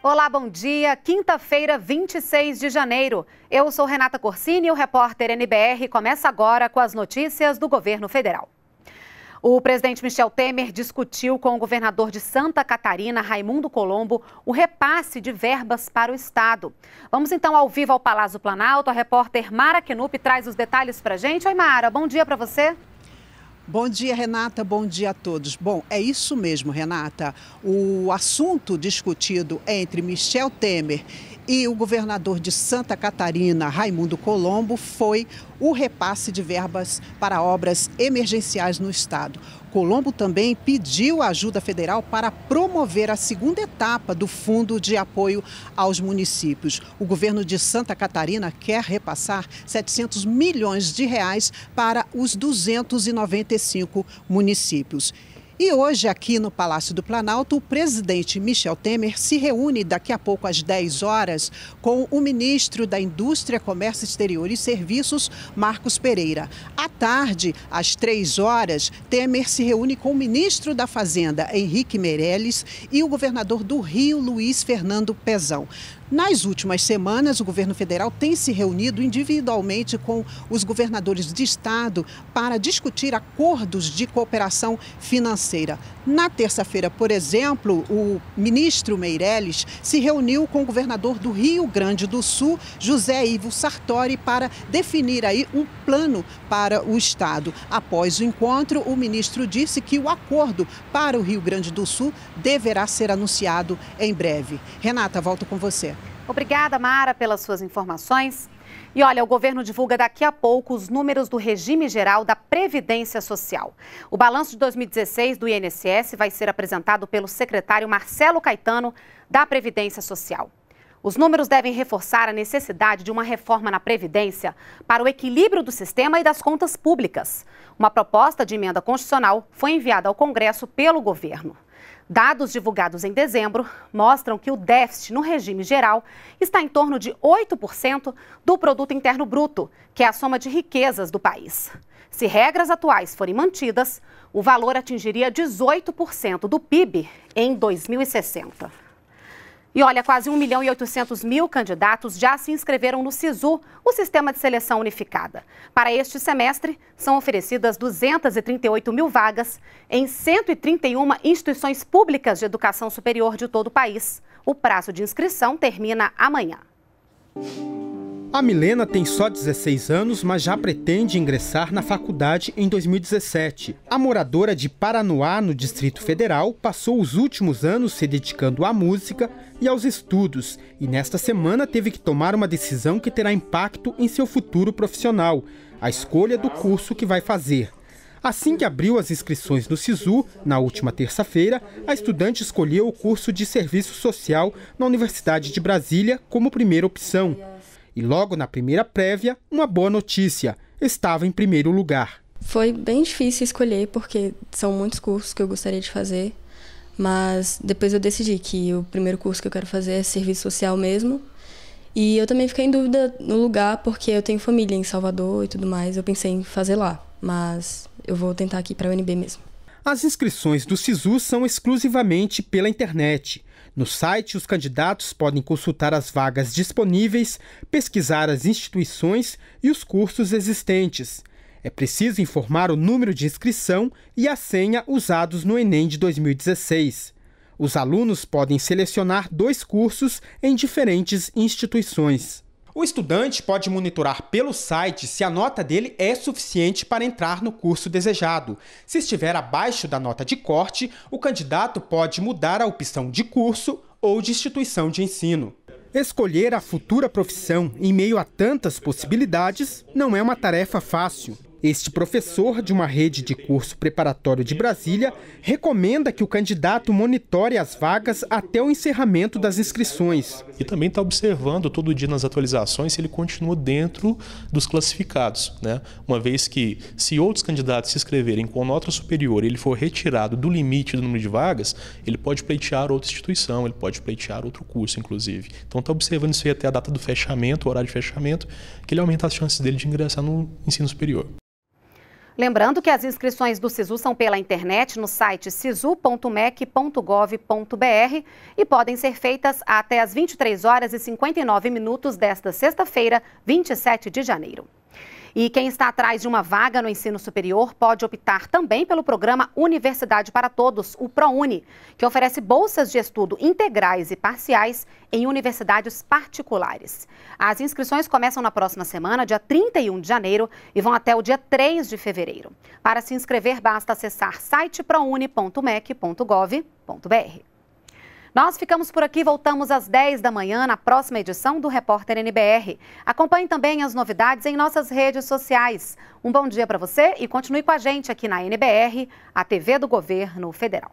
Olá, bom dia. Quinta-feira, 26 de janeiro. Eu sou Renata Corsini o repórter NBR começa agora com as notícias do governo federal. O presidente Michel Temer discutiu com o governador de Santa Catarina, Raimundo Colombo, o repasse de verbas para o Estado. Vamos então ao vivo ao Palácio Planalto. A repórter Mara Kenup traz os detalhes para a gente. Oi, Mara, bom dia para você. Bom dia, Renata. Bom dia a todos. Bom, é isso mesmo, Renata. O assunto discutido entre Michel Temer e o governador de Santa Catarina, Raimundo Colombo, foi o repasse de verbas para obras emergenciais no estado. Colombo também pediu ajuda federal para promover a segunda etapa do Fundo de Apoio aos Municípios. O governo de Santa Catarina quer repassar 700 milhões de reais para os 295 municípios. E hoje, aqui no Palácio do Planalto, o presidente Michel Temer se reúne daqui a pouco às 10 horas com o ministro da Indústria, Comércio Exterior e Serviços, Marcos Pereira. À tarde, às 3 horas, Temer se reúne com o ministro da Fazenda, Henrique Meirelles, e o governador do Rio, Luiz Fernando Pezão. Nas últimas semanas, o governo federal tem se reunido individualmente com os governadores de estado para discutir acordos de cooperação financeira. Na terça-feira, por exemplo, o ministro Meirelles se reuniu com o governador do Rio Grande do Sul, José Ivo Sartori, para definir aí um plano para o estado. Após o encontro, o ministro disse que o acordo para o Rio Grande do Sul deverá ser anunciado em breve. Renata, volto com você. Obrigada, Mara, pelas suas informações. E olha, o governo divulga daqui a pouco os números do regime geral da Previdência Social. O balanço de 2016 do INSS vai ser apresentado pelo secretário Marcelo Caetano da Previdência Social. Os números devem reforçar a necessidade de uma reforma na Previdência para o equilíbrio do sistema e das contas públicas. Uma proposta de emenda constitucional foi enviada ao Congresso pelo governo. Dados divulgados em dezembro mostram que o déficit no regime geral está em torno de 8% do produto interno bruto, que é a soma de riquezas do país. Se regras atuais forem mantidas, o valor atingiria 18% do PIB em 2060. E olha, quase 1 milhão e 800 mil candidatos já se inscreveram no SISU, o Sistema de Seleção Unificada. Para este semestre, são oferecidas 238 mil vagas em 131 instituições públicas de educação superior de todo o país. O prazo de inscrição termina amanhã. A Milena tem só 16 anos, mas já pretende ingressar na faculdade em 2017. A moradora de Paranoá, no Distrito Federal, passou os últimos anos se dedicando à música e aos estudos, e nesta semana teve que tomar uma decisão que terá impacto em seu futuro profissional, a escolha do curso que vai fazer. Assim que abriu as inscrições no SISU, na última terça-feira, a estudante escolheu o curso de Serviço Social na Universidade de Brasília como primeira opção. E logo na primeira prévia, uma boa notícia: estava em primeiro lugar. Foi bem difícil escolher, porque são muitos cursos que eu gostaria de fazer, mas depois eu decidi que o primeiro curso que eu quero fazer é serviço social mesmo. E eu também fiquei em dúvida no lugar, porque eu tenho família em Salvador e tudo mais. Eu pensei em fazer lá, mas eu vou tentar aqui para a UNB mesmo. As inscrições do SISU são exclusivamente pela internet. No site, os candidatos podem consultar as vagas disponíveis, pesquisar as instituições e os cursos existentes. É preciso informar o número de inscrição e a senha usados no Enem de 2016. Os alunos podem selecionar dois cursos em diferentes instituições. O estudante pode monitorar pelo site se a nota dele é suficiente para entrar no curso desejado. Se estiver abaixo da nota de corte, o candidato pode mudar a opção de curso ou de instituição de ensino. Escolher a futura profissão em meio a tantas possibilidades não é uma tarefa fácil. Este professor de uma rede de curso preparatório de Brasília recomenda que o candidato monitore as vagas até o encerramento das inscrições. E também está observando todo dia nas atualizações se ele continua dentro dos classificados. Né? Uma vez que, se outros candidatos se inscreverem com nota superior e ele for retirado do limite do número de vagas, ele pode pleitear outra instituição, ele pode pleitear outro curso, inclusive. Então está observando isso aí até a data do fechamento, o horário de fechamento, que ele aumenta as chances dele de ingressar no ensino superior. Lembrando que as inscrições do SISU são pela internet no site sisu.mec.gov.br e podem ser feitas até às 23 horas e 59 minutos desta sexta-feira, 27 de janeiro. E quem está atrás de uma vaga no ensino superior pode optar também pelo programa Universidade para Todos, o ProUni, que oferece bolsas de estudo integrais e parciais em universidades particulares. As inscrições começam na próxima semana, dia 31 de janeiro, e vão até o dia 3 de fevereiro. Para se inscrever, basta acessar siteprouni.mec.gov.br. Nós ficamos por aqui, voltamos às 10 da manhã na próxima edição do Repórter NBR. Acompanhe também as novidades em nossas redes sociais. Um bom dia para você e continue com a gente aqui na NBR, a TV do Governo Federal.